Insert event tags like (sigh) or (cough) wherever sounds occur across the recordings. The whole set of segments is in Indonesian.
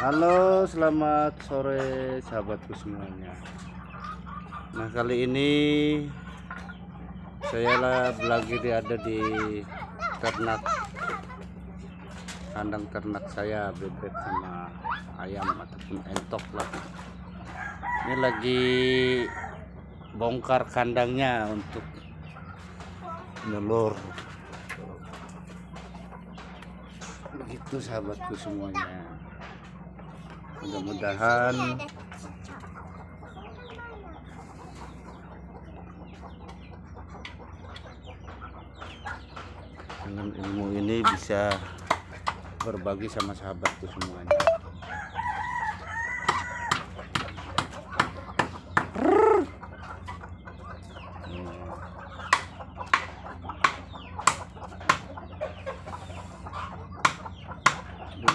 Halo, selamat sore sahabatku semuanya. Nah, kali ini saya lagi ada di ternak kandang ternak saya bebek sama ayam ataupun entok lah. Ini lagi bongkar kandangnya untuk nelur. Begitu sahabatku semuanya mudah-mudahan. Dengan ilmu ini bisa berbagi sama sahabatku semuanya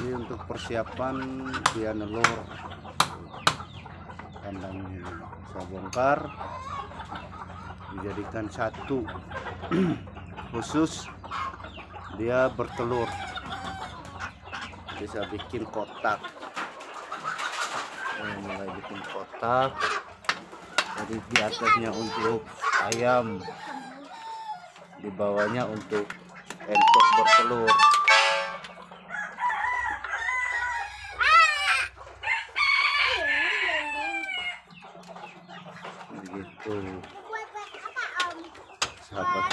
jadi untuk persiapan dia nelur kandang ini saya bongkar. Dijadikan satu. (clears throat) Khusus dia bertelur. Bisa bikin kotak. Saya mulai bikin kotak. Jadi di atasnya untuk ayam. Di bawahnya untuk entok bertelur begitu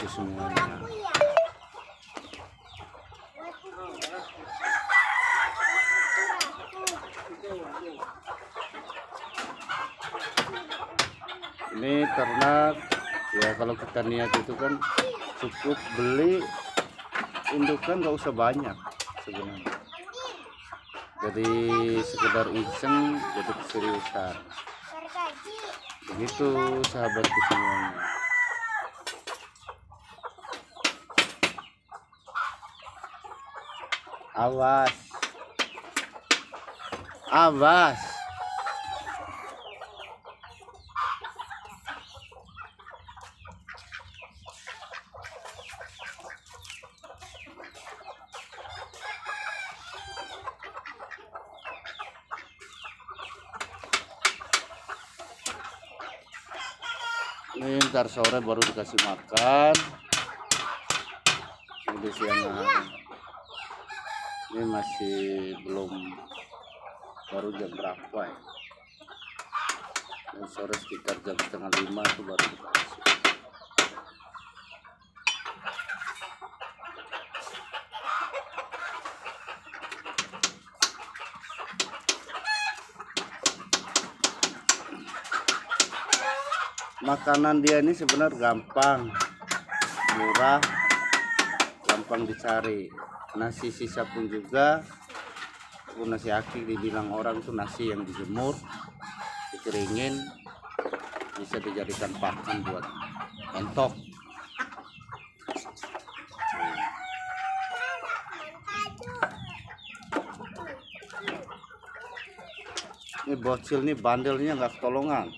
sahabatku semuanya ini ternak ya kalau kita niat itu kan cukup beli indukan nggak usah banyak sebenarnya. Jadi sekedar iseng jadi keseriusan. Begitu sahabatku semuanya awas awas ini ntar sore baru dikasih makan. Ini siang. Ini masih belum baru jam berapa ya? Sore sekitar jam setengah lima itu baru dikasih makanan dia ini sebenarnya gampang murah gampang dicari nasi sisa pun juga pun nasi aki dibilang orang tuh nasi yang dijemur dikeringin bisa dijadikan pakan buat entok. Ini bocil nih bandelnya nggak ketolongan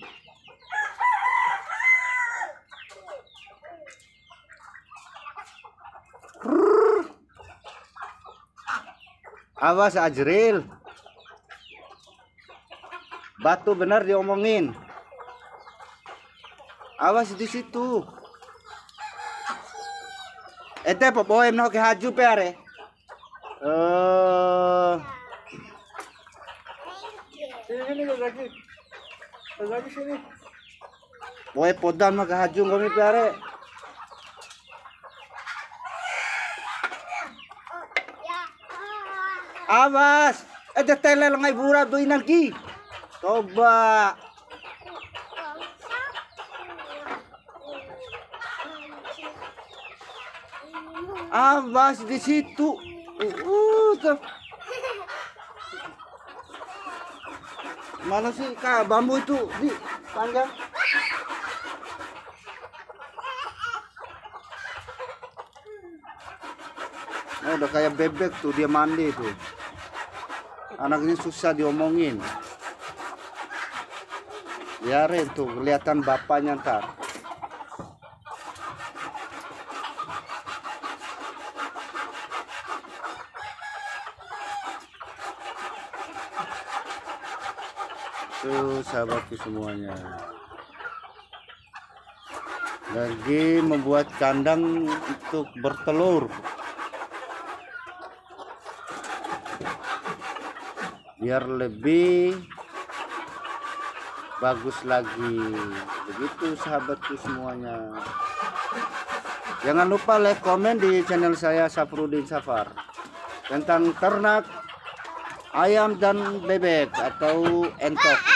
Awas Ajril. Batu benar diomongin. Awas di situ. Ete po boy no ke haju pare. Eh. Sini lagi. Lagi sini. Boy podan mah ke haju kami pare. Awas. Ete tele lang ay bura do inangki. Coba. Awas di situ. Uh. Mana sih kak bambu itu di panjang? Oh, udah kayak bebek tuh dia mandi tuh. Anaknya susah diomongin. Biarin tuh kelihatan bapaknya ntar. tuh sahabatku semuanya lagi membuat kandang untuk bertelur biar lebih bagus lagi. Begitu sahabatku semuanya. Jangan lupa like komen di channel saya Safrudin Safar. Tentang ternak ayam dan bebek atau entok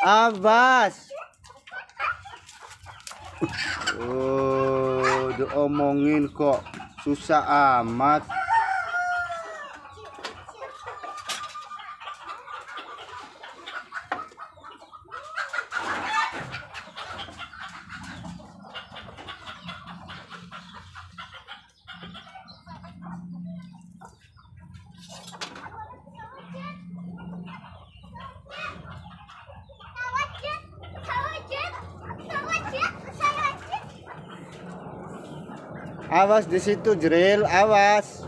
Abbas. Oh diomongin kok susah amat Awas di situ Jril, awas.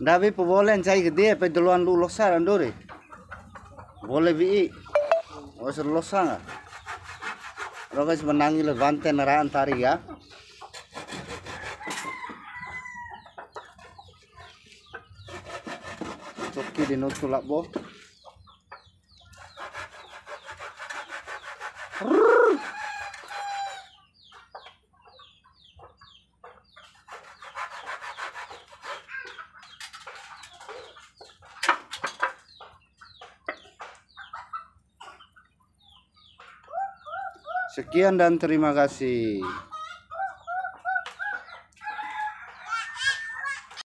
Ndabi po boleh cai gede pe duluan lu losa andore. Boleh bi. O ser losa nga. Rogas menangi le vante nara antari ya. Coki di not tulak Sekian dan terima kasih.